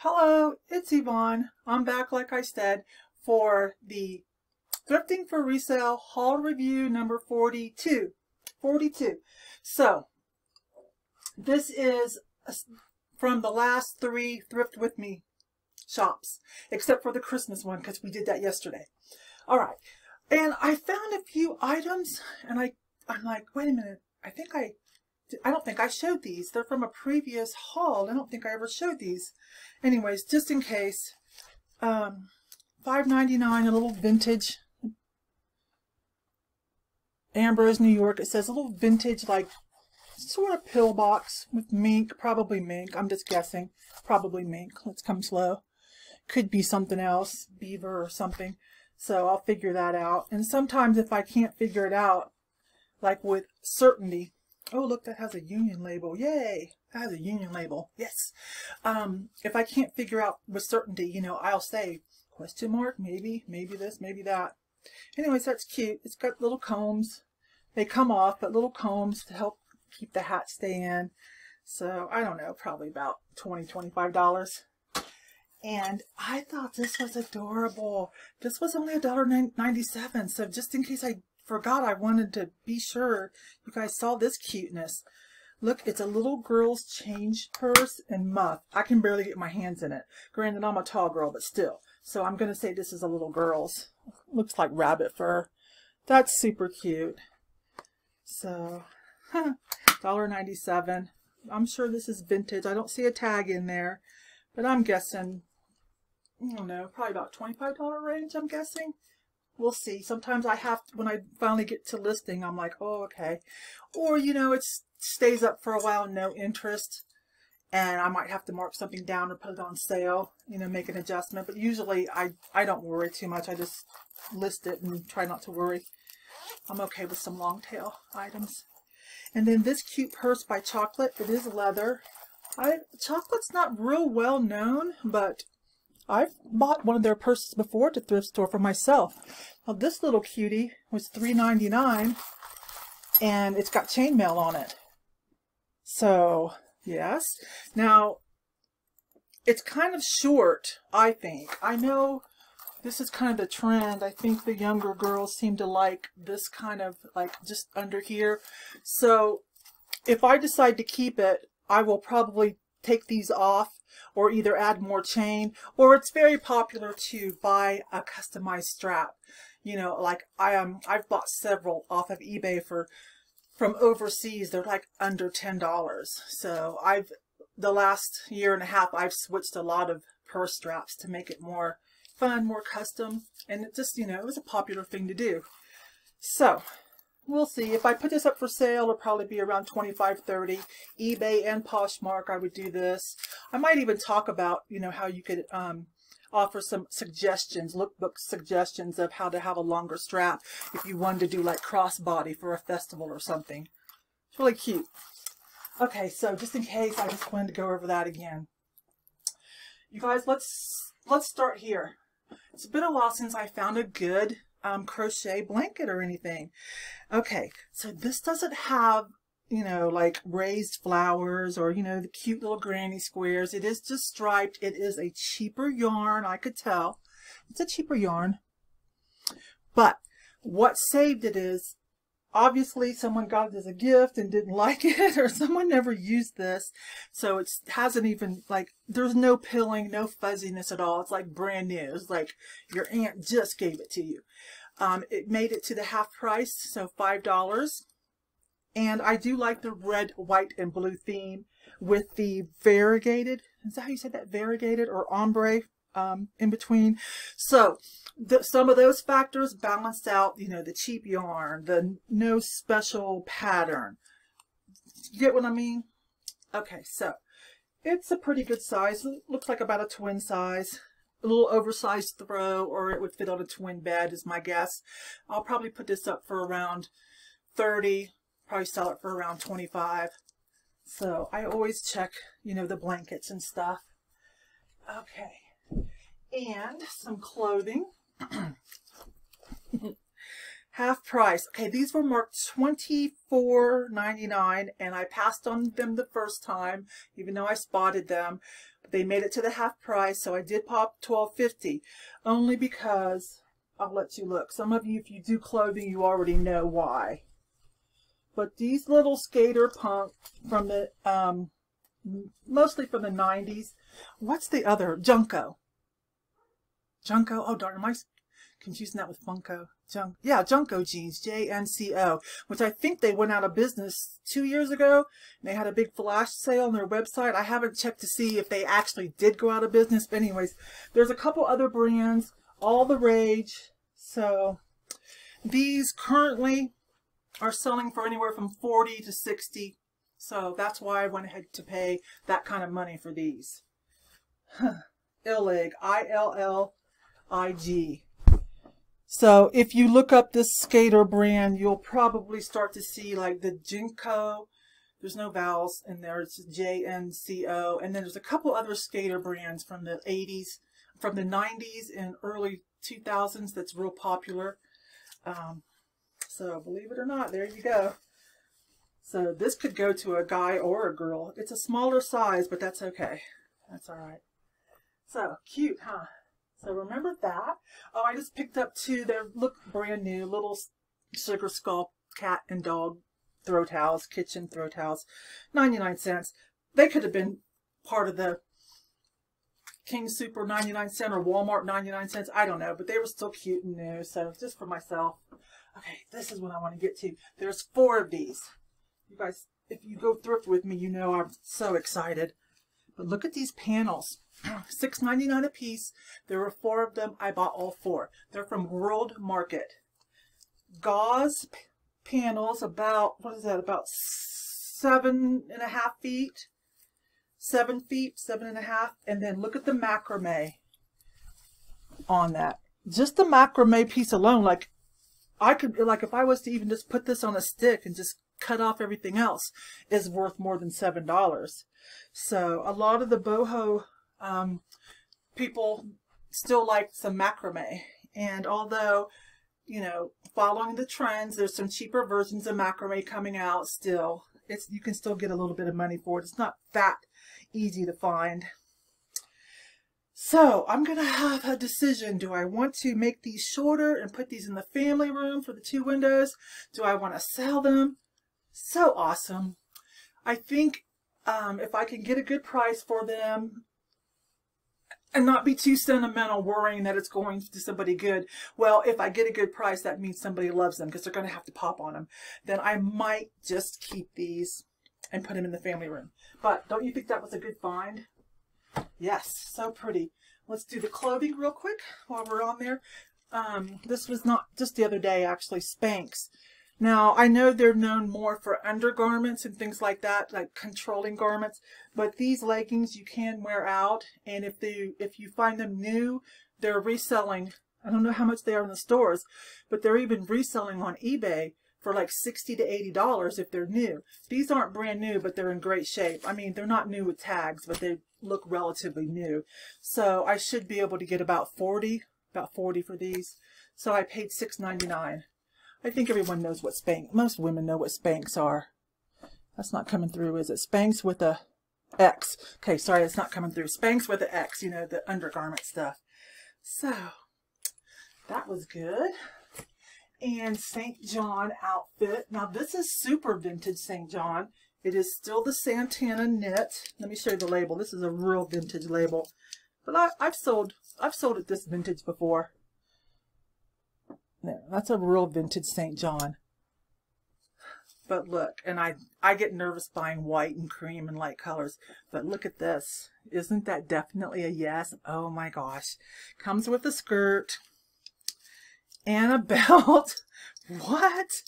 Hello, it's Yvon. I'm back, like I said, for the Thrifting for Resale haul review number 42. 42. So, this is from the last three Thrift With Me shops, except for the Christmas one, because we did that yesterday. All right. And I found a few items, and I, I'm like, wait a minute. I think I I don't think I showed these. They're from a previous haul. I don't think I ever showed these. Anyways, just in case. Um, $5.99, a little vintage. Ambrose, New York. It says a little vintage, like, sort of pill box with mink. Probably mink. I'm just guessing. Probably mink. Let's come slow. Could be something else. Beaver or something. So I'll figure that out. And sometimes if I can't figure it out, like with certainty, Oh, look, that has a union label. Yay! That has a union label. Yes. Um, if I can't figure out with certainty, you know, I'll say, question mark, maybe, maybe this, maybe that. Anyways, that's cute. It's got little combs. They come off, but little combs to help keep the hat stay in. So, I don't know, probably about $20, $25. And I thought this was adorable. This was only $1.97, so just in case I forgot I wanted to be sure you guys saw this cuteness. Look, it's a little girl's change purse and muff. I can barely get my hands in it. Granted, I'm a tall girl, but still. So I'm going to say this is a little girl's. Looks like rabbit fur. That's super cute. So, $1.97. I'm sure this is vintage. I don't see a tag in there, but I'm guessing, I don't know, probably about $25 range, I'm guessing we'll see. Sometimes I have, when I finally get to listing, I'm like, oh, okay. Or, you know, it stays up for a while, no interest. And I might have to mark something down or put it on sale, you know, make an adjustment. But usually I, I don't worry too much. I just list it and try not to worry. I'm okay with some long tail items. And then this cute purse by Chocolate. It is leather. I, Chocolate's not real well known, but I've bought one of their purses before at the thrift store for myself. Now this little cutie was $3.99 and it's got chainmail on it. So, yes. Now, it's kind of short, I think. I know this is kind of the trend. I think the younger girls seem to like this kind of like just under here. So, if I decide to keep it, I will probably take these off or either add more chain or it's very popular to buy a customized strap. You know like I um, I've bought several off of eBay for from overseas they're like under ten dollars. So I've the last year and a half I've switched a lot of purse straps to make it more fun more custom and it just you know it was a popular thing to do. So We'll see. If I put this up for sale, it'll probably be around 25 30 eBay and Poshmark, I would do this. I might even talk about, you know, how you could um, offer some suggestions, lookbook suggestions of how to have a longer strap if you wanted to do like crossbody for a festival or something. It's really cute. Okay, so just in case, I just wanted to go over that again. You guys, let's let's start here. It's been a while since I found a good um, crochet blanket or anything. Okay, so this doesn't have, you know, like raised flowers or, you know, the cute little granny squares. It is just striped. It is a cheaper yarn, I could tell. It's a cheaper yarn. But what saved it is obviously someone got it as a gift and didn't like it or someone never used this. So it hasn't even like there's no pilling no fuzziness at all. It's like brand new. It's like your aunt just gave it to you. Um, it made it to the half price so five dollars. And I do like the red white and blue theme with the variegated is that how you say that? Variegated or ombre um, in between. So the, some of those factors balanced out, you know, the cheap yarn, the no special pattern. You get what I mean? Okay, so it's a pretty good size. It looks like about a twin size. A little oversized throw, or it would fit on a twin bed is my guess. I'll probably put this up for around 30, probably sell it for around 25. So I always check, you know, the blankets and stuff. Okay. And some clothing. half price. Okay, these were marked $24.99 and I passed on them the first time, even though I spotted them. But they made it to the half price, so I did pop $12.50. Only because, I'll let you look. Some of you, if you do clothing, you already know why. But these little skater punk from the, um, mostly from the 90s. What's the other? Junko. Junko. Oh, darn, am I confusing that with Funko? Junk, yeah, Junko jeans, J-N-C-O, which I think they went out of business two years ago. They had a big flash sale on their website. I haven't checked to see if they actually did go out of business. But anyways, there's a couple other brands, all the rage. So these currently are selling for anywhere from 40 to 60. So that's why I went ahead to pay that kind of money for these. Illig, I-L-L-I-G. So if you look up this skater brand, you'll probably start to see like the Jinko. There's no vowels in there. It's J-N-C-O. And then there's a couple other skater brands from the 80s, from the 90s and early 2000s that's real popular. Um, so believe it or not, there you go. So this could go to a guy or a girl. It's a smaller size, but that's okay. That's all right. So cute, huh? So remember that. Oh, I just picked up two. They look brand new. Little sugar skull cat and dog throw towels, kitchen throw towels. 99 cents. They could have been part of the King Super 99 cent or Walmart 99 cents. I don't know, but they were still cute and new. So just for myself. Okay, this is what I want to get to. There's four of these. You guys, if you go thrift with me, you know I'm so excited. But look at these panels. $6.99 a piece. There were four of them. I bought all four. They're from World Market. Gauze panels about, what is that, about seven and a half feet. Seven feet, seven and a half. And then look at the macrame on that. Just the macrame piece alone, like I could, like if I was to even just put this on a stick and just cut off everything else, is worth more than $7. So a lot of the boho um, people still like some macrame. And although, you know, following the trends, there's some cheaper versions of macrame coming out still. It's You can still get a little bit of money for it. It's not that easy to find. So I'm going to have a decision. Do I want to make these shorter and put these in the family room for the two windows? Do I want to sell them? So awesome. I think um, if I can get a good price for them, and not be too sentimental worrying that it's going to somebody good. Well, if I get a good price, that means somebody loves them because they're going to have to pop on them. Then I might just keep these and put them in the family room. But don't you think that was a good find? Yes, so pretty. Let's do the clothing real quick while we're on there. Um, this was not just the other day, actually, Spanx. Now, I know they're known more for undergarments and things like that, like controlling garments, but these leggings you can wear out, and if they if you find them new, they're reselling. I don't know how much they are in the stores, but they're even reselling on eBay for like 60 to 80 dollars if they're new. These aren't brand new, but they're in great shape. I mean, they're not new with tags, but they look relatively new. So I should be able to get about 40, about 40 for these. So I paid $6.99. I think everyone knows what Spanx, most women know what Spanx are. That's not coming through, is it? Spanx with a X. Okay, sorry, it's not coming through. Spanx with an X, you know, the undergarment stuff. So, that was good. And St. John outfit. Now, this is super vintage St. John. It is still the Santana knit. Let me show you the label. This is a real vintage label. But I, I've sold I've sold it this vintage before. That's a real vintage St. John. But look, and I, I get nervous buying white and cream and light colors. But look at this. Isn't that definitely a yes? Oh my gosh. Comes with a skirt and a belt. what?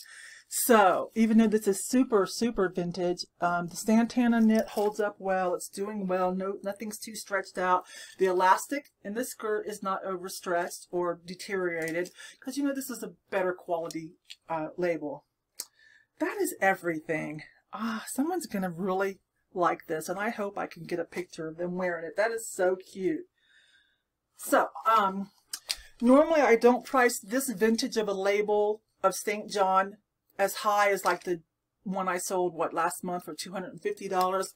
So, even though this is super, super vintage, um, the Santana knit holds up well. It's doing well. No, nothing's too stretched out. The elastic in the skirt is not overstretched or deteriorated because, you know, this is a better quality uh, label. That is everything. Ah, someone's going to really like this, and I hope I can get a picture of them wearing it. That is so cute. So, um, normally I don't price this vintage of a label of St. John as high as like the one I sold, what, last month for $250.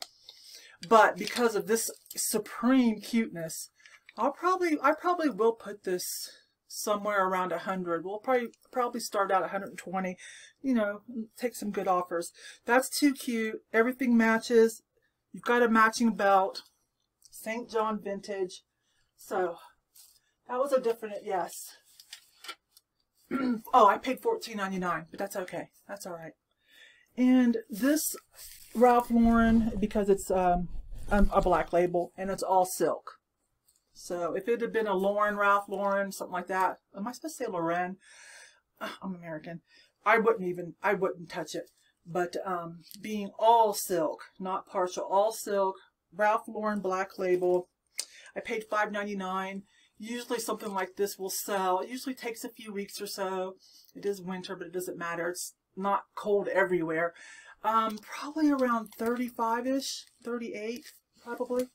But because of this supreme cuteness, I'll probably, I probably will put this somewhere around 100. We'll probably, probably start out 120, you know, take some good offers. That's too cute. Everything matches. You've got a matching belt. St. John Vintage. So, that was a different, yes. oh, I paid $14.99, but that's okay. That's all right. And this Ralph Lauren, because it's um, a black label, and it's all silk. So if it had been a Lauren, Ralph Lauren, something like that, am I supposed to say Lauren? I'm American. I wouldn't even, I wouldn't touch it. But um, being all silk, not partial, all silk, Ralph Lauren black label. I paid $5.99. Usually something like this will sell. It usually takes a few weeks or so. It is winter, but it doesn't matter. It's not cold everywhere. Um, probably around 35-ish, 38, probably.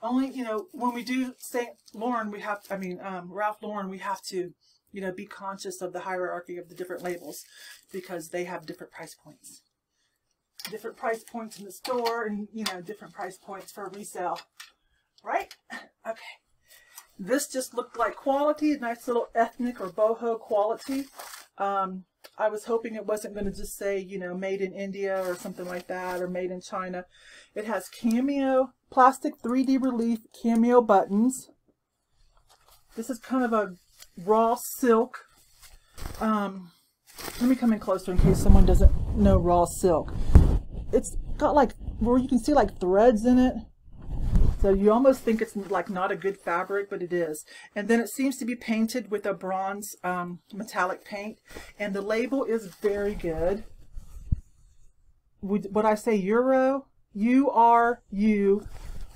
Only, you know, when we do St. Lauren, we have, I mean, um, Ralph Lauren, we have to, you know, be conscious of the hierarchy of the different labels because they have different price points. Different price points in the store and, you know, different price points for resale. Right? This just looked like quality, a nice little ethnic or boho quality. Um, I was hoping it wasn't going to just say, you know, made in India or something like that, or made in China. It has cameo, plastic 3D relief cameo buttons. This is kind of a raw silk. Um, let me come in closer in case someone doesn't know raw silk. It's got like, where you can see like threads in it. So you almost think it's like not a good fabric, but it is. And then it seems to be painted with a bronze um, metallic paint. And the label is very good. Would, would I say Euro? U-R-U.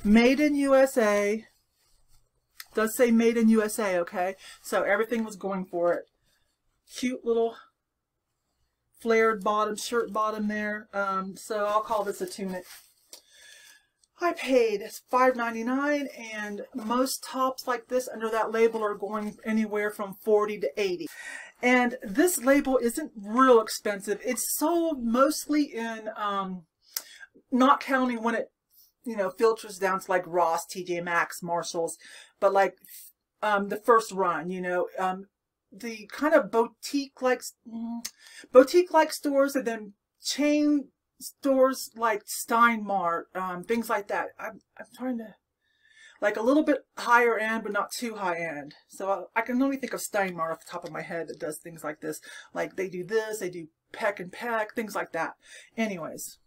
Made in USA. Does say made in USA, okay? So everything was going for it. Cute little flared bottom, shirt bottom there. Um, so I'll call this a tunic. I paid $5.99 and most tops like this under that label are going anywhere from 40 to 80 and this label isn't real expensive. It's sold mostly in um, not counting when it you know filters down to like Ross, TJ Maxx, Marshalls but like um, the first run you know um, the kind of boutique like mm, boutique like stores and then chain stores like Stein Mart, um, things like that. I'm, I'm trying to, like a little bit higher end, but not too high end. So I, I can only think of Stein Mart off the top of my head that does things like this. Like they do this, they do peck and peck, things like that. Anyways.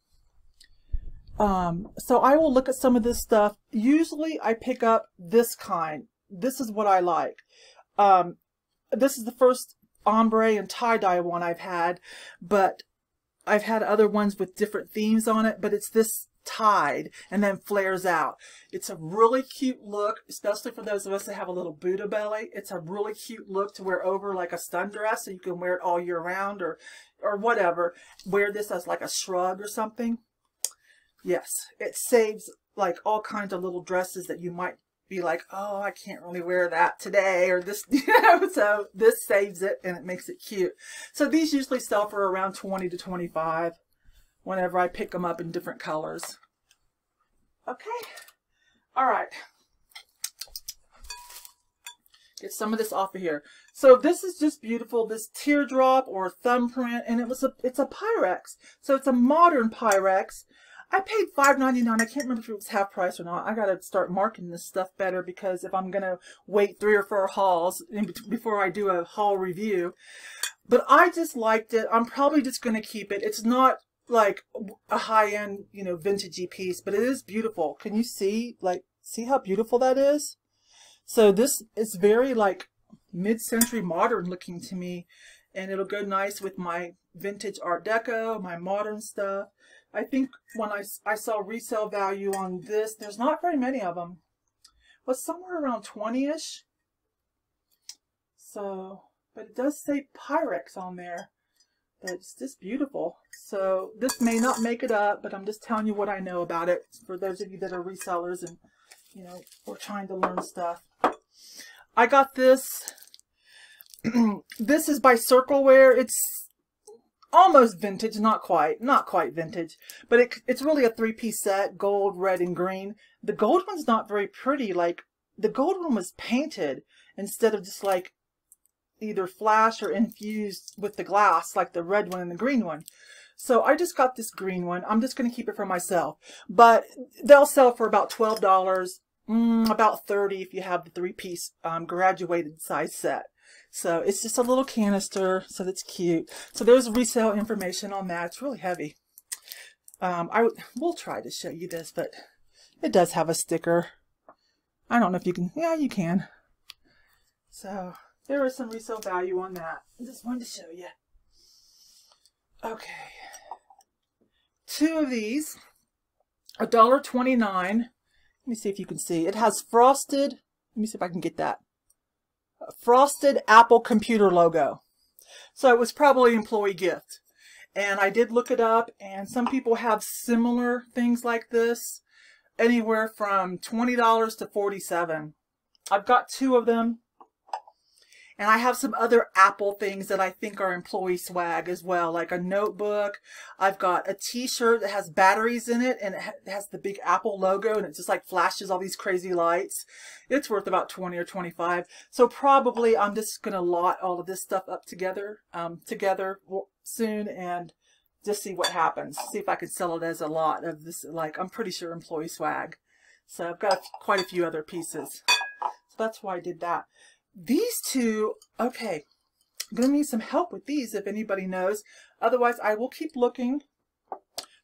Um, so I will look at some of this stuff. Usually I pick up this kind. This is what I like. Um, this is the first ombre and tie-dye one I've had, but I've had other ones with different themes on it, but it's this tied and then flares out. It's a really cute look, especially for those of us that have a little Buddha belly. It's a really cute look to wear over like a stun dress, so you can wear it all year round or, or whatever. Wear this as like a shrug or something. Yes, it saves like all kinds of little dresses that you might be like, oh, I can't really wear that today or this, you know, so this saves it and it makes it cute. So these usually sell for around 20 to 25 whenever I pick them up in different colors. Okay. All right. Get some of this off of here. So this is just beautiful, this teardrop or thumbprint, and it was a it's a Pyrex. So it's a modern Pyrex. I paid $5.99. I can't remember if it was half price or not. I got to start marking this stuff better because if I'm going to wait three or four hauls before I do a haul review. But I just liked it. I'm probably just going to keep it. It's not like a high-end, you know, vintagey piece, but it is beautiful. Can you see, like, see how beautiful that is? So this is very, like, mid-century modern looking to me. And it'll go nice with my vintage art deco, my modern stuff. I think when I, I saw resale value on this, there's not very many of them. Was somewhere around 20-ish. So, but it does say Pyrex on there. But it's just beautiful. So this may not make it up, but I'm just telling you what I know about it for those of you that are resellers and, you know, we're trying to learn stuff. I got this this is by Circleware. It's almost vintage, not quite, not quite vintage, but it, it's really a three-piece set, gold, red, and green. The gold one's not very pretty. Like, the gold one was painted instead of just like either flash or infused with the glass like the red one and the green one. So I just got this green one. I'm just going to keep it for myself. But they'll sell for about $12, mm, about 30 if you have the three-piece um, graduated size set. So it's just a little canister, so that's cute. So there's resale information on that. It's really heavy. Um, I will try to show you this, but it does have a sticker. I don't know if you can. Yeah, you can. So there is some resale value on that. I just wanted to show you. Okay. Two of these, $1.29. Let me see if you can see. It has frosted, let me see if I can get that. Frosted Apple computer logo. So it was probably employee gift. And I did look it up and some people have similar things like this. Anywhere from $20 to 47 I've got two of them. And I have some other Apple things that I think are employee swag as well, like a notebook. I've got a t-shirt that has batteries in it and it has the big Apple logo and it just like flashes all these crazy lights. It's worth about 20 or 25. So probably I'm just going to lot all of this stuff up together, um, together soon and just see what happens. See if I can sell it as a lot of this, like I'm pretty sure employee swag. So I've got quite a few other pieces. So that's why I did that. These two, okay, I'm going to need some help with these if anybody knows. Otherwise, I will keep looking.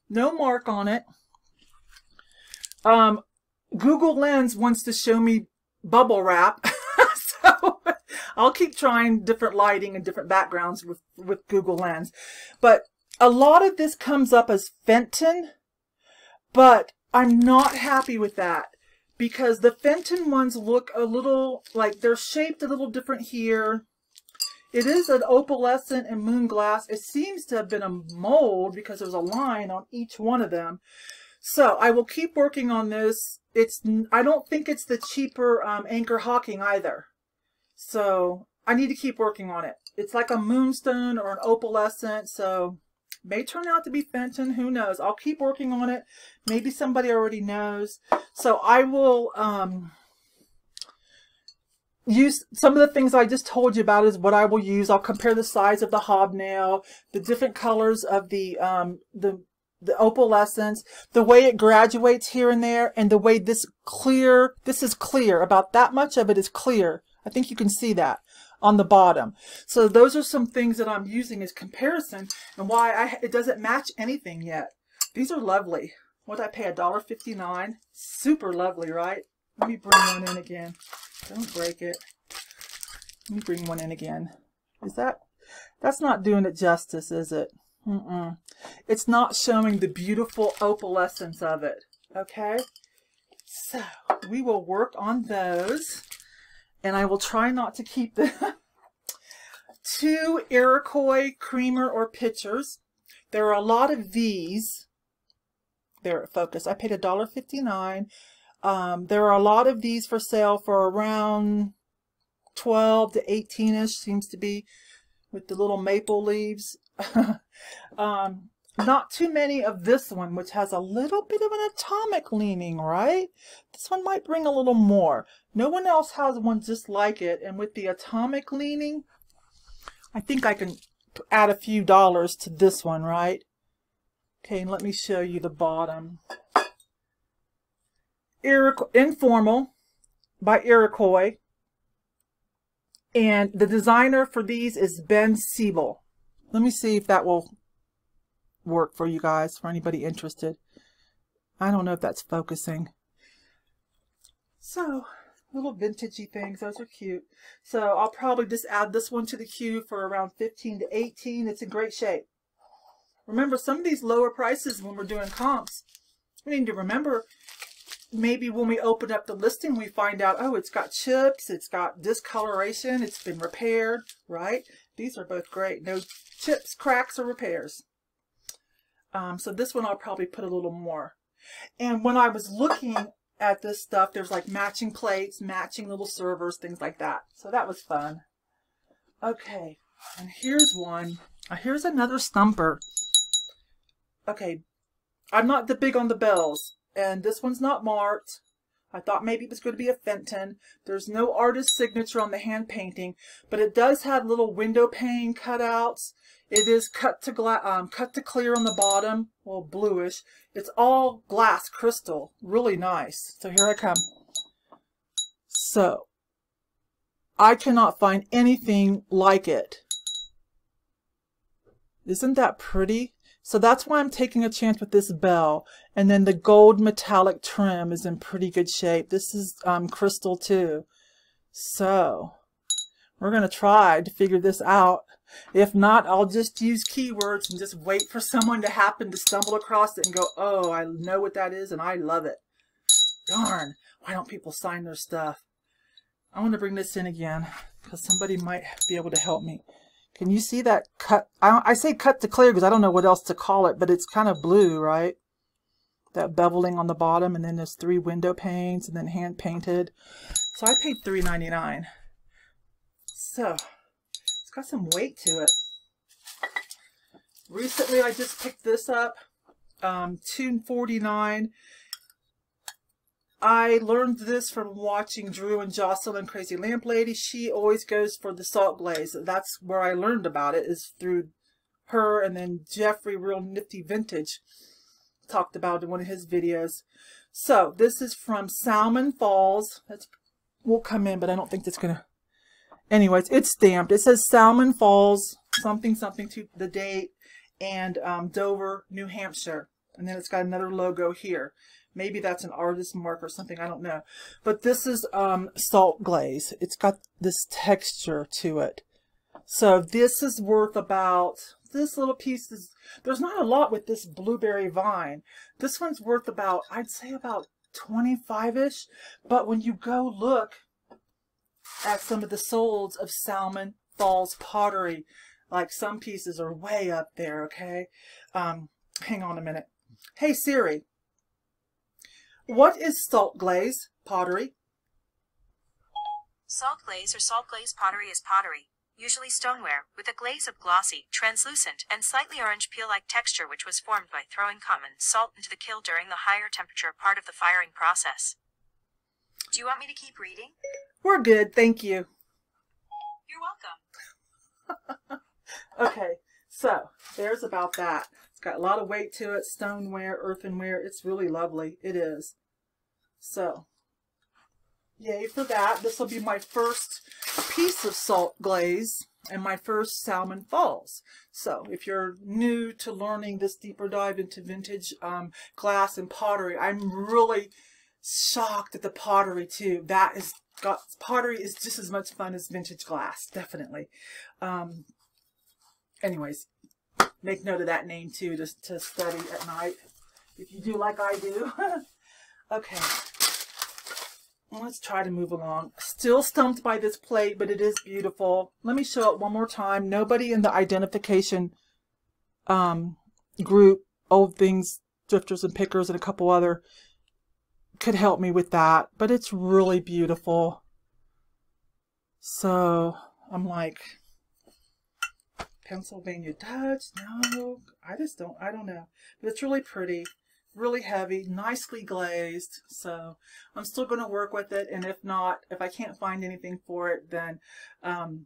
No mark on it. Um, Google Lens wants to show me bubble wrap. so I'll keep trying different lighting and different backgrounds with, with Google Lens. But a lot of this comes up as Fenton, but I'm not happy with that because the Fenton ones look a little like they're shaped a little different here. It is an opalescent and moon glass. It seems to have been a mold because there's a line on each one of them. So I will keep working on this. It's I don't think it's the cheaper um, Anchor Hocking either. So I need to keep working on it. It's like a moonstone or an opalescent. So May turn out to be Fenton. Who knows? I'll keep working on it. Maybe somebody already knows. So I will um, use some of the things I just told you about is what I will use. I'll compare the size of the hobnail, the different colors of the um, the the opalescence, the way it graduates here and there, and the way this clear, this is clear, about that much of it is clear. I think you can see that on the bottom. So those are some things that I'm using as comparison and why I, it doesn't match anything yet. These are lovely. What I pay? $1.59. Super lovely, right? Let me bring one in again. Don't break it. Let me bring one in again. Is that, that's not doing it justice, is it? Mm -mm. It's not showing the beautiful opalescence of it. Okay? So, we will work on those and I will try not to keep them. Two Iroquois creamer or pitchers. There are a lot of these. They're at focus. I paid $1.59. Um, there are a lot of these for sale for around 12 to 18-ish, seems to be, with the little maple leaves. um, not too many of this one, which has a little bit of an atomic leaning, right? This one might bring a little more. No one else has one just like it. And with the atomic leaning, I think I can add a few dollars to this one, right? Okay, and let me show you the bottom. Iroquois, Informal by Iroquois. And the designer for these is Ben Seibel. Let me see if that will work for you guys, for anybody interested. I don't know if that's focusing. So, little vintagey things. Those are cute. So I'll probably just add this one to the queue for around 15 to 18. It's in great shape. Remember, some of these lower prices when we're doing comps, we need to remember maybe when we open up the listing, we find out, oh, it's got chips, it's got discoloration, it's been repaired, right? These are both great. No chips, cracks, or repairs. Um, so this one I'll probably put a little more. And when I was looking at this stuff, there's like matching plates, matching little servers, things like that. So that was fun. Okay, and here's one. Uh, here's another stumper. Okay, I'm not the big on the bells, and this one's not marked. I thought maybe it was going to be a Fenton. There's no artist signature on the hand painting, but it does have little window pane cutouts. It is cut to gla um, cut to clear on the bottom, well bluish. It's all glass crystal, really nice. So here I come. So I cannot find anything like it. Isn't that pretty? So that's why I'm taking a chance with this bell. And then the gold metallic trim is in pretty good shape. This is um, crystal too. So we're going to try to figure this out. If not, I'll just use keywords and just wait for someone to happen to stumble across it and go, oh, I know what that is and I love it. Darn, why don't people sign their stuff? I want to bring this in again because somebody might be able to help me. Can you see that cut? I, I say cut to clear because I don't know what else to call it, but it's kind of blue, right? That beveling on the bottom, and then there's three window panes, and then hand painted. So I paid $3.99. So it's got some weight to it. Recently, I just picked this up, um, $2.49. I learned this from watching Drew and Jocelyn Crazy Lamp Lady. She always goes for the salt glaze. That's where I learned about it is through her and then Jeffrey Real Nifty Vintage talked about in one of his videos. So this is from Salmon Falls. That's will come in, but I don't think that's gonna. Anyways, it's stamped. It says Salmon Falls something something to the date and um, Dover, New Hampshire, and then it's got another logo here. Maybe that's an artist mark or something. I don't know. But this is um, salt glaze. It's got this texture to it. So this is worth about, this little piece is, there's not a lot with this blueberry vine. This one's worth about, I'd say about 25-ish. But when you go look at some of the solds of Salmon Falls pottery, like some pieces are way up there, okay? Um, hang on a minute. Hey Siri, what is salt glaze pottery? Salt glaze or salt glaze pottery is pottery, usually stoneware, with a glaze of glossy, translucent, and slightly orange peel-like texture which was formed by throwing common salt into the kiln during the higher temperature part of the firing process. Do you want me to keep reading? We're good, thank you. You're welcome. okay, so there's about that. It's got a lot of weight to it, stoneware, earthenware. It's really lovely. It is. So, yay for that. This will be my first piece of salt glaze and my first Salmon Falls. So if you're new to learning this deeper dive into vintage um, glass and pottery, I'm really shocked at the pottery too. That is got pottery is just as much fun as vintage glass, definitely. Um, anyways, make note of that name too, just to study at night. If you do like I do. okay. Let's try to move along. Still stumped by this plate, but it is beautiful. Let me show it one more time. Nobody in the identification um, group, Old Things, Drifters and Pickers, and a couple other could help me with that. But it's really beautiful. So I'm like, Pennsylvania Dutch? No, I just don't, I don't know. But it's really pretty, really heavy, nicely glazed. So I'm still going to work with it. And if not, if I can't find anything for it, then um,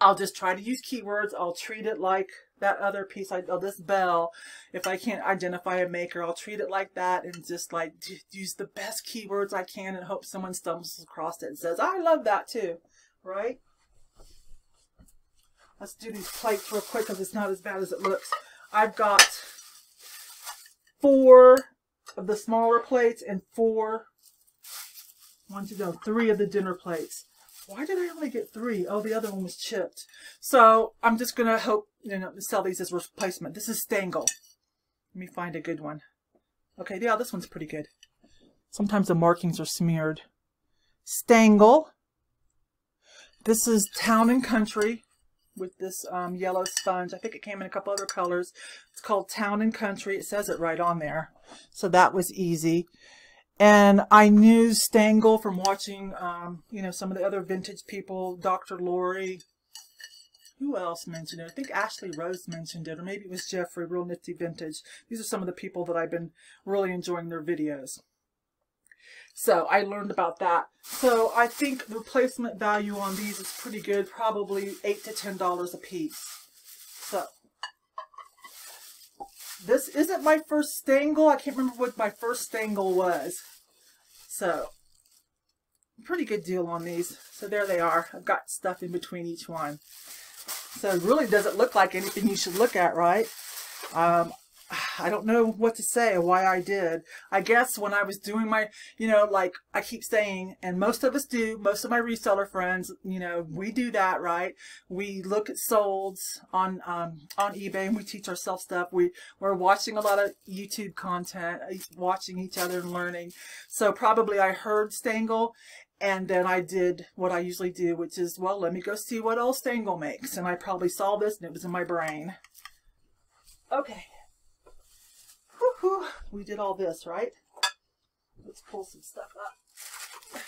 I'll just try to use keywords. I'll treat it like that other piece, I, oh, this bell. If I can't identify a maker, I'll treat it like that and just like use the best keywords I can and hope someone stumbles across it and says, I love that too, right? Let's do these plates real quick because it's not as bad as it looks. I've got four of the smaller plates and four, one, two, no, three of the dinner plates. Why did I only get three? Oh, the other one was chipped. So I'm just going to hope, you know, sell these as replacement. This is Stangl. Let me find a good one. Okay, yeah, this one's pretty good. Sometimes the markings are smeared. Stangl. This is Town and Country with this um, yellow sponge. I think it came in a couple other colors. It's called Town and Country. It says it right on there. So that was easy. And I knew Stangl from watching, um, you know, some of the other vintage people, Dr. Lori, who else mentioned it? I think Ashley Rose mentioned it, or maybe it was Jeffrey, Real Nifty Vintage. These are some of the people that I've been really enjoying their videos. So I learned about that. So I think the replacement value on these is pretty good, probably 8 to $10 a piece. So this isn't my first Stangl. I can't remember what my first Stangl was. So pretty good deal on these. So there they are. I've got stuff in between each one. So it really doesn't look like anything you should look at, right? Um, I don't know what to say or why I did. I guess when I was doing my, you know, like I keep saying, and most of us do, most of my reseller friends, you know, we do that, right? We look at solds on um, on eBay and we teach ourselves stuff. We we're watching a lot of YouTube content, watching each other and learning. So probably I heard Stangl and then I did what I usually do, which is, well, let me go see what else Stangl makes. And I probably saw this and it was in my brain. Okay. We did all this, right? Let's pull some stuff up.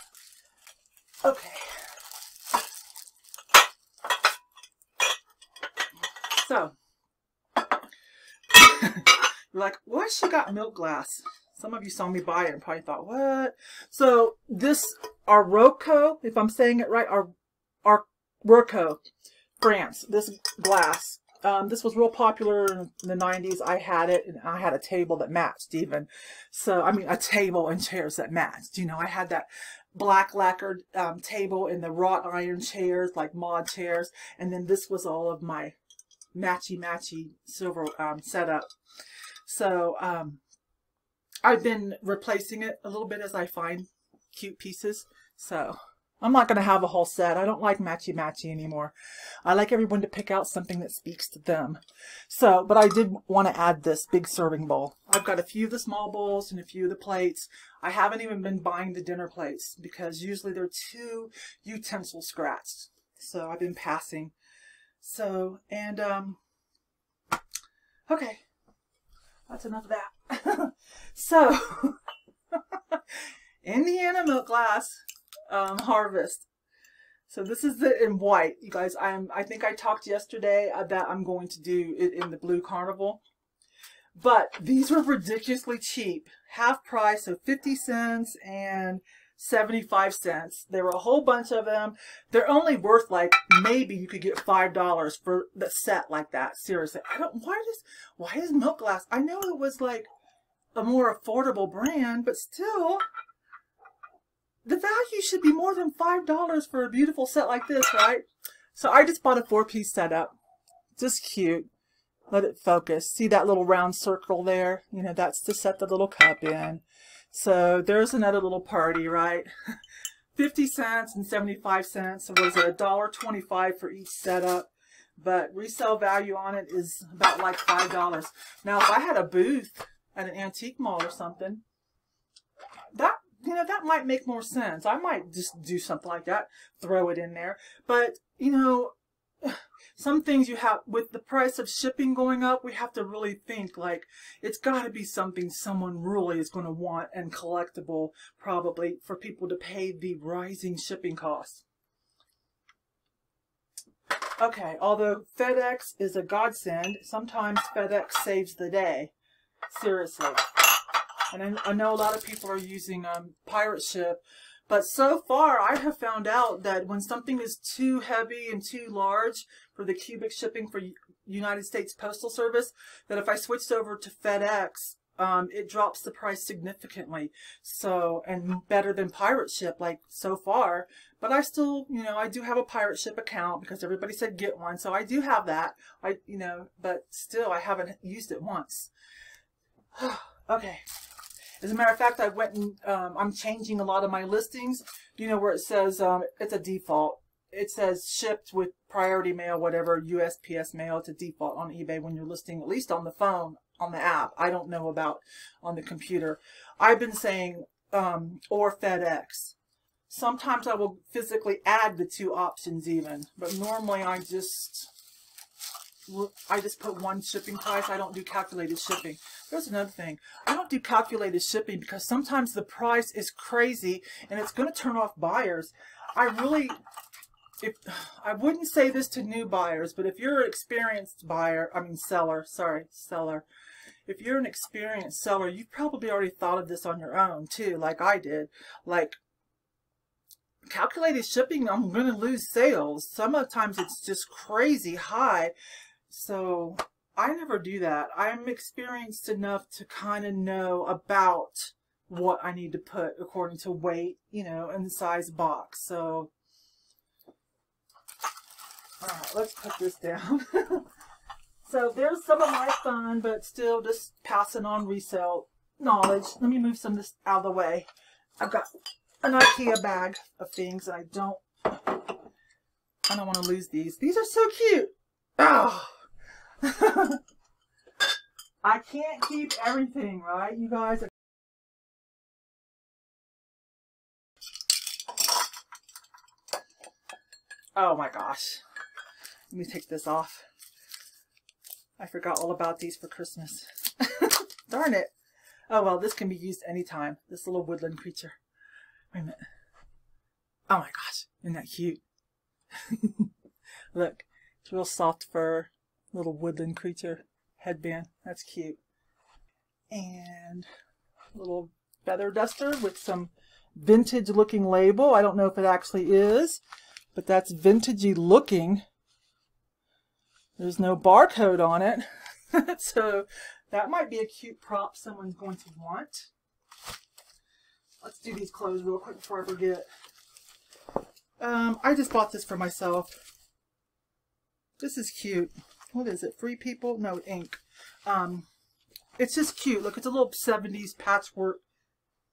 Okay. So, you're like, why she got milk glass? Some of you saw me buy it and probably thought, what? So this, Arcoroc, if I'm saying it right, Roco, France, this glass. Um, this was real popular in the 90s. I had it, and I had a table that matched even. So, I mean, a table and chairs that matched. You know, I had that black lacquered um, table and the wrought iron chairs, like mod chairs. And then this was all of my matchy-matchy silver um, setup. So, um, I've been replacing it a little bit as I find cute pieces. So I'm not going to have a whole set. I don't like matchy-matchy anymore. I like everyone to pick out something that speaks to them. So, but I did want to add this big serving bowl. I've got a few of the small bowls and a few of the plates. I haven't even been buying the dinner plates because usually they're too utensil scratched. So I've been passing. So, and, um, okay. That's enough of that. so, Indiana milk glass um, harvest. So this is the in white, you guys. I'm. I think I talked yesterday that I'm going to do it in the blue carnival, but these were ridiculously cheap, half price of 50 cents and 75 cents. There were a whole bunch of them. They're only worth like maybe you could get five dollars for the set like that. Seriously, I don't. Why does why is Milk Glass? I know it was like a more affordable brand, but still, the value should be more than five dollars for a beautiful set like this, right? So I just bought a four-piece setup. Just cute. Let it focus. See that little round circle there? You know, that's to set the little cup in. So there's another little party, right? 50 cents and 75 cents. So was it $1.25 for each setup? But resale value on it is about like $5. Now, if I had a booth at an antique mall or something, that, you know, that might make more sense. I might just do something like that, throw it in there. But, you know, some things you have with the price of shipping going up we have to really think like it's got to be something someone really is going to want and collectible probably for people to pay the rising shipping costs okay although fedex is a godsend sometimes fedex saves the day seriously and I, I know a lot of people are using um, pirate ship but so far, I have found out that when something is too heavy and too large for the cubic shipping for United States Postal Service, that if I switched over to FedEx, um, it drops the price significantly. So, and better than pirate ship, like so far. But I still, you know, I do have a pirate ship account because everybody said get one. So I do have that. I, you know, but still I haven't used it once. okay. As a matter of fact, I went and um, I'm changing a lot of my listings. You know where it says um, it's a default. It says shipped with priority mail, whatever, USPS mail. It's a default on eBay when you're listing, at least on the phone, on the app. I don't know about on the computer. I've been saying um, or FedEx. Sometimes I will physically add the two options even, but normally I just I just put one shipping price. I don't do calculated shipping. There's another thing. I don't do calculated shipping because sometimes the price is crazy and it's going to turn off buyers. I really, if I wouldn't say this to new buyers, but if you're an experienced buyer, I mean seller, sorry, seller. If you're an experienced seller, you've probably already thought of this on your own too, like I did. Like calculated shipping, I'm going to lose sales. Sometimes it's just crazy high. So I never do that. I'm experienced enough to kind of know about what I need to put according to weight, you know, and the size box. So, all right, let's put this down. so there's some of my fun, but still just passing on resale knowledge. Let me move some of this out of the way. I've got an IKEA bag of things I don't, I don't want to lose these. These are so cute. Oh. I can't keep everything, right? You guys Oh my gosh. Let me take this off. I forgot all about these for Christmas. Darn it. Oh well, this can be used anytime. This little woodland creature. Wait a minute. Oh my gosh, isn't that cute? Look, it's real soft fur, little woodland creature headband. That's cute. And little feather duster with some vintage looking label. I don't know if it actually is, but that's vintagey looking. There's no barcode on it. so that might be a cute prop someone's going to want. Let's do these clothes real quick before I forget. Um, I just bought this for myself. This is cute. What is it? Free People? No, ink. Um, it's just cute. Look, it's a little 70s patchwork.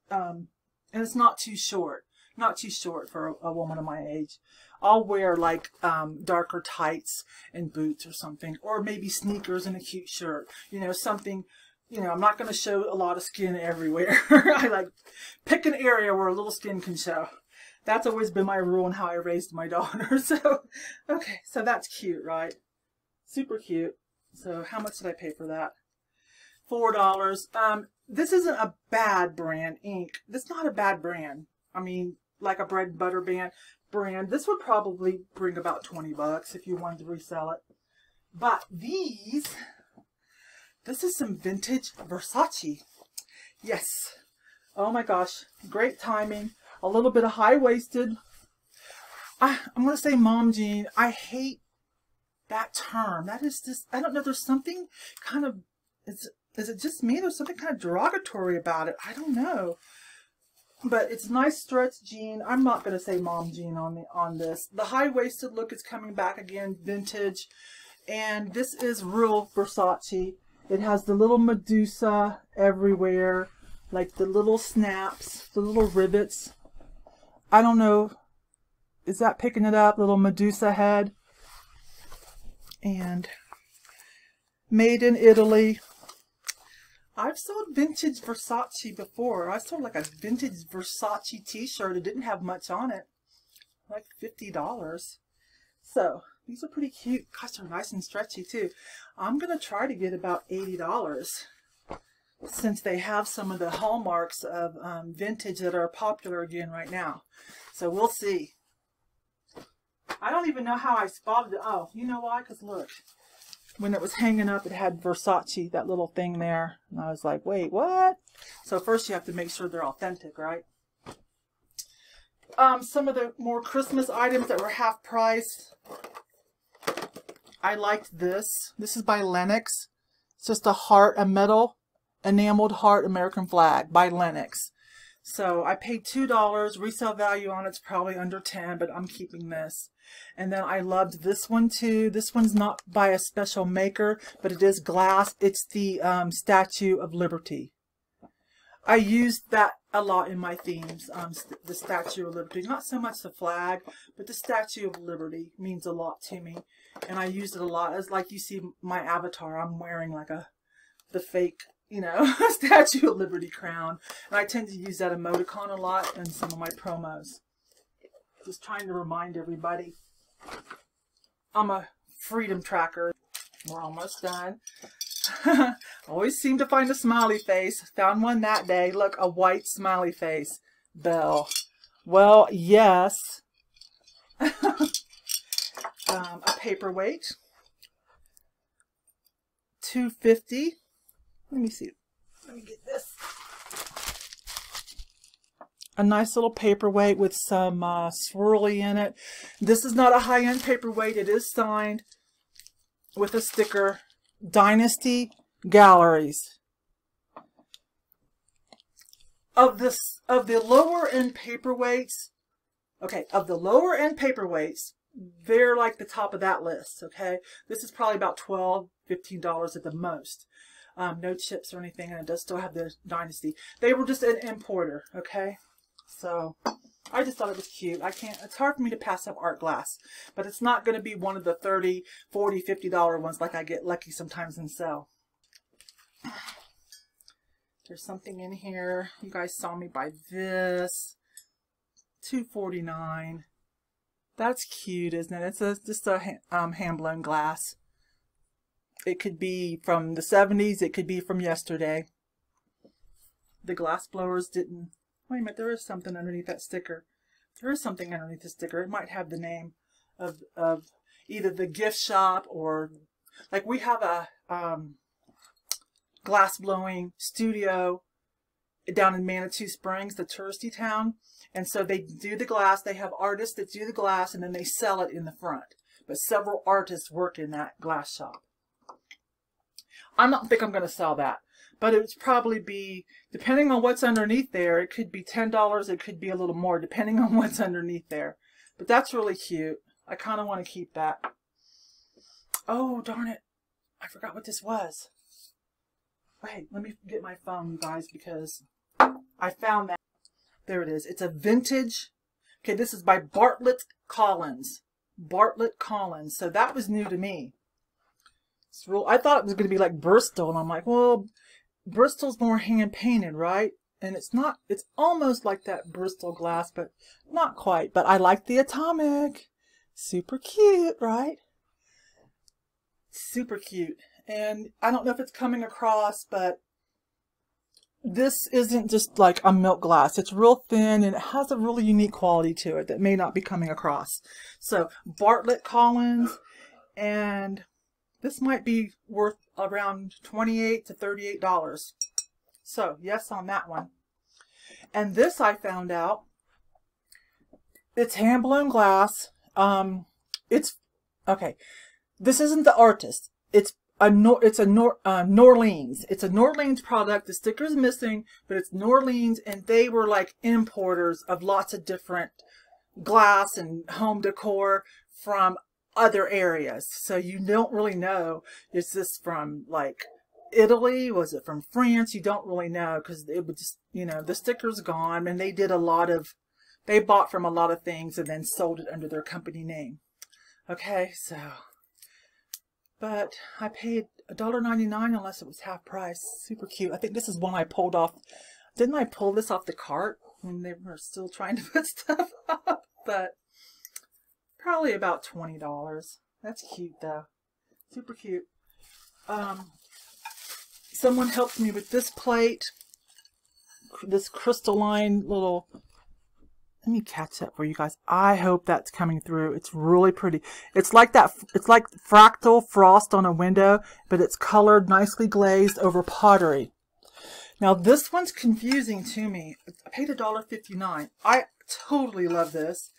Um, and it's not too short. Not too short for a, a woman of my age. I'll wear like um, darker tights and boots or something. Or maybe sneakers and a cute shirt. You know, something you know, I'm not going to show a lot of skin everywhere. I like pick an area where a little skin can show. That's always been my rule and how I raised my daughter. So, okay, so that's cute, right? Super cute. So how much did I pay for that? Four dollars. Um, this isn't a bad brand, ink. This is not a bad brand. I mean, like a bread and butter band brand. This would probably bring about 20 bucks if you wanted to resell it. But these this is some vintage Versace. Yes. Oh my gosh. Great timing. A little bit of high-waisted. I'm going to say mom jean. I hate that term. That is just, I don't know, there's something kind of, is, is it just me? There's something kind of derogatory about it. I don't know. But it's nice stretch jean. I'm not going to say mom jean on the on this. The high-waisted look is coming back again, vintage. And this is real Versace. It has the little Medusa everywhere, like the little snaps, the little rivets. I don't know. Is that picking it up? Little Medusa head. And made in Italy. I've sold vintage Versace before. I sold like a vintage Versace t-shirt. It didn't have much on it. Like $50. So, these are pretty cute. Gosh, they're nice and stretchy too. I'm going to try to get about $80 since they have some of the hallmarks of um, vintage that are popular again right now. So we'll see. I don't even know how I spotted it. Oh, you know why? Because look, when it was hanging up, it had Versace, that little thing there. And I was like, wait, what? So first you have to make sure they're authentic, right? Um, some of the more Christmas items that were half price. I liked this. This is by Lenox. It's just a heart, a metal enameled heart American flag by Lenox. So I paid $2. Resale value on it's probably under 10 but I'm keeping this. And then I loved this one too. This one's not by a special maker, but it is glass. It's the um, Statue of Liberty. I used that a lot in my themes, um, st the Statue of Liberty. Not so much the flag, but the Statue of Liberty means a lot to me. And I used it a lot. As like you see my avatar, I'm wearing like a the fake, you know, Statue of Liberty crown. And I tend to use that emoticon a lot in some of my promos. Just trying to remind everybody. I'm a freedom tracker. We're almost done. Always seem to find a smiley face. Found one that day. Look, a white smiley face. Bell. Well, yes. um, a paperweight. 250 Let me see. Let me get this. A nice little paperweight with some uh, swirly in it. This is not a high-end paperweight. It is signed with a sticker. Dynasty Galleries. Of this, of the lower end paperweights, okay, of the lower end paperweights, they're like the top of that list, okay? This is probably about 12 $15 at the most. Um, no chips or anything, and it does still have the Dynasty. They were just an importer, okay? So, I just thought it was cute. I can't, it's hard for me to pass up art glass, but it's not going to be one of the 30 40 $50 ones like I get lucky sometimes and sell. There's something in here. You guys saw me buy this. 249 That's cute, isn't it? It's a, just a um, hand-blown glass. It could be from the 70s. It could be from yesterday. The glass blowers didn't... Wait a minute, there is something underneath that sticker. There is something underneath the sticker. It might have the name of, of either the gift shop or... Like we have a um, glass blowing studio down in Manitou Springs, the touristy town. And so they do the glass. They have artists that do the glass and then they sell it in the front. But several artists work in that glass shop. I don't think I'm going to sell that. But it would probably be, depending on what's underneath there, it could be $10. It could be a little more, depending on what's underneath there. But that's really cute. I kind of want to keep that. Oh, darn it. I forgot what this was. Wait, let me get my phone, you guys, because I found that. There it is. It's a vintage. Okay, this is by Bartlett Collins. Bartlett Collins. So that was new to me. It's real. I thought it was going to be like Bristol, and I'm like, well, Bristol's more hand painted, right? And it's not. It's almost like that Bristol glass, but not quite. But I like the atomic. Super cute, right? Super cute. And I don't know if it's coming across, but this isn't just like a milk glass. It's real thin and it has a really unique quality to it that may not be coming across. So Bartlett Collins and this might be worth around 28 to $38. So yes on that one. And this I found out, it's hand blown glass. Um, it's, okay, this isn't the artist. It's a Nor it's a Nor uh, Norleans. It's a Norleans product. The sticker's missing, but it's Norleans, and they were like importers of lots of different glass and home decor from other areas. So you don't really know, is this from like Italy? Was it from France? You don't really know because it would just, you know, the sticker's gone and they did a lot of, they bought from a lot of things and then sold it under their company name. Okay, so, but I paid $1.99 unless it was half price. Super cute. I think this is one I pulled off. Didn't I pull this off the cart when they were still trying to put stuff up? But Probably about $20. That's cute though. Super cute. Um, someone helped me with this plate. This crystalline little... Let me catch that for you guys. I hope that's coming through. It's really pretty. It's like that. It's like fractal frost on a window, but it's colored nicely glazed over pottery. Now this one's confusing to me. I paid $1.59. I totally love this.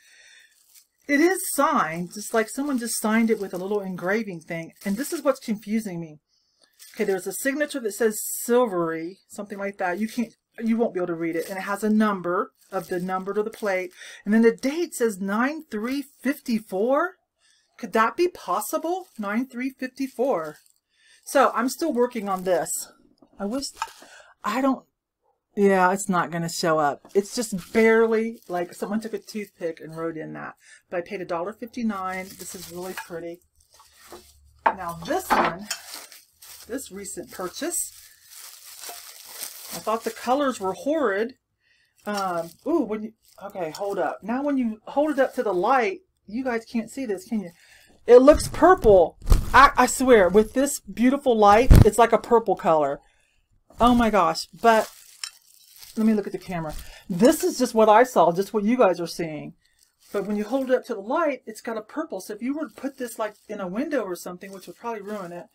It is signed, just like someone just signed it with a little engraving thing. And this is what's confusing me. Okay, there's a signature that says silvery, something like that. You can't, you won't be able to read it. And it has a number of the number to the plate. And then the date says 9354. Could that be possible? 9354. So I'm still working on this. I wish, I don't, yeah, it's not going to show up. It's just barely, like someone took a toothpick and wrote in that. But I paid $1.59. This is really pretty. Now this one, this recent purchase, I thought the colors were horrid. Um, ooh, when you, okay, hold up. Now when you hold it up to the light, you guys can't see this, can you? It looks purple. I, I swear, with this beautiful light, it's like a purple color. Oh my gosh. But let me look at the camera. This is just what I saw, just what you guys are seeing. But when you hold it up to the light, it's got a purple. So if you were to put this like in a window or something, which would probably ruin it,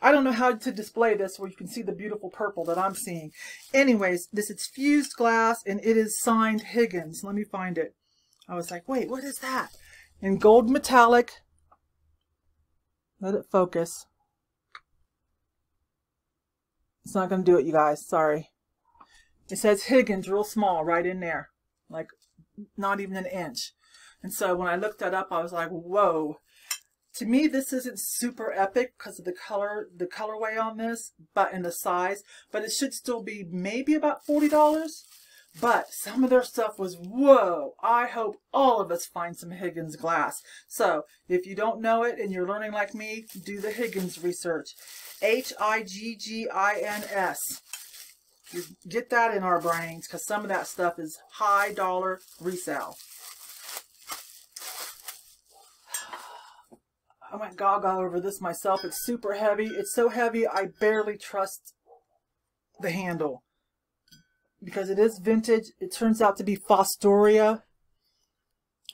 I don't know how to display this where you can see the beautiful purple that I'm seeing. Anyways, this is fused glass and it is signed Higgins. Let me find it. I was like, wait, what is that? In gold metallic. Let it focus. It's not going to do it, you guys. Sorry. It says Higgins real small right in there. Like not even an inch. And so when I looked that up, I was like, whoa. To me, this isn't super epic because of the color, the colorway on this, but in the size. But it should still be maybe about $40. But some of their stuff was, whoa, I hope all of us find some Higgins glass. So if you don't know it and you're learning like me, do the Higgins research. H-I-G-G-I-N-S. Get that in our brains because some of that stuff is high dollar resale. I went gaga over this myself. It's super heavy. It's so heavy I barely trust the handle. Because it is vintage. It turns out to be Fostoria.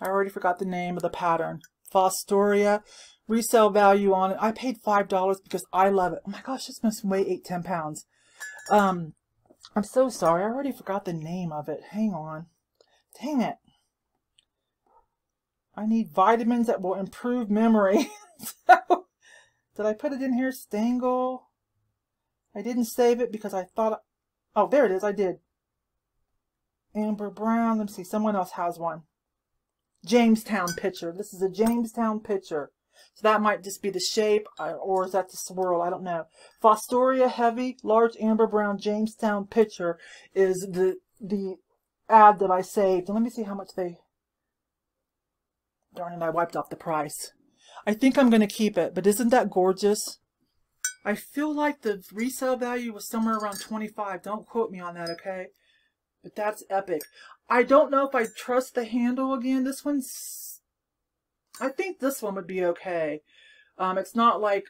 I already forgot the name of the pattern. Fostoria. Resale value on it. I paid $5 because I love it. Oh my gosh, this must weigh 8, 10 pounds. Um, I'm so sorry. I already forgot the name of it. Hang on. Dang it. I need vitamins that will improve memory. so, did I put it in here? Stangl. I didn't save it because I thought... Oh, there it is. I did. Amber Brown. Let me see. Someone else has one. Jamestown pitcher. This is a Jamestown pitcher. So that might just be the shape, uh, or is that the swirl? I don't know. Fostoria Heavy Large Amber Brown Jamestown Pitcher is the the ad that I saved. And let me see how much they... Darn it, I wiped off the price. I think I'm going to keep it, but isn't that gorgeous? I feel like the resale value was somewhere around 25. Don't quote me on that, okay? But that's epic. I don't know if I trust the handle again. This one's I think this one would be okay. Um, it's not like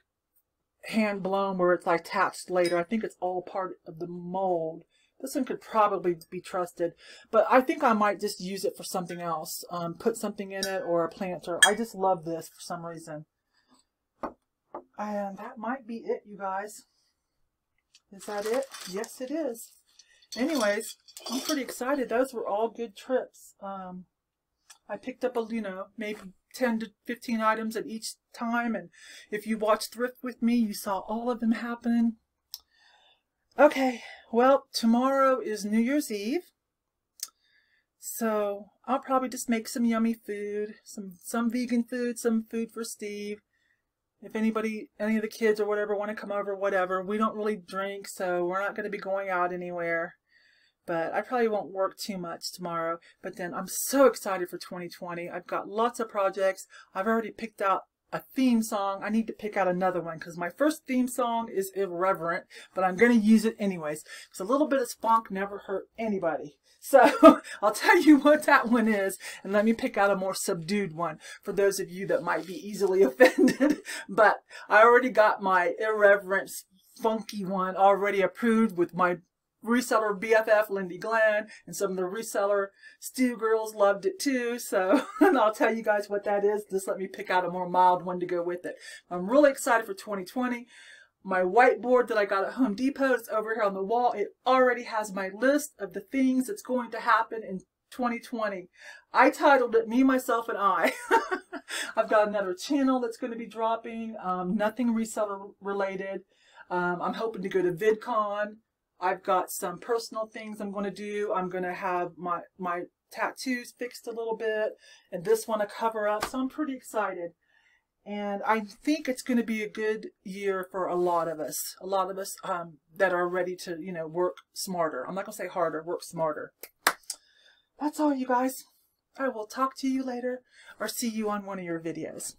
hand blown where it's like attached later. I think it's all part of the mold. This one could probably be trusted, but I think I might just use it for something else. Um, put something in it or a planter. I just love this for some reason. And that might be it, you guys. Is that it? Yes, it is. Anyways, I'm pretty excited. Those were all good trips. Um, I picked up a, you know, maybe 10 to 15 items at each time. And if you watched Thrift with me, you saw all of them happen. Okay, well, tomorrow is New Year's Eve. So I'll probably just make some yummy food, some, some vegan food, some food for Steve. If anybody, any of the kids or whatever want to come over, whatever. We don't really drink, so we're not going to be going out anywhere but I probably won't work too much tomorrow. But then I'm so excited for 2020. I've got lots of projects. I've already picked out a theme song. I need to pick out another one because my first theme song is irreverent, but I'm going to use it anyways. Because a little bit of spunk never hurt anybody. So I'll tell you what that one is and let me pick out a more subdued one for those of you that might be easily offended. but I already got my irreverent funky one already approved with my reseller BFF Lindy Glenn and some of the reseller Stew girls loved it too. So I'll tell you guys what that is. Just let me pick out a more mild one to go with it. I'm really excited for 2020. My whiteboard that I got at Home Depot is over here on the wall. It already has my list of the things that's going to happen in 2020. I titled it Me, Myself, and I. I've got another channel that's going to be dropping. Um, nothing reseller related. Um, I'm hoping to go to VidCon. I've got some personal things I'm going to do. I'm going to have my, my tattoos fixed a little bit and this one a cover up. So I'm pretty excited. And I think it's going to be a good year for a lot of us. A lot of us um, that are ready to, you know, work smarter. I'm not going to say harder, work smarter. That's all, you guys. I will talk to you later or see you on one of your videos.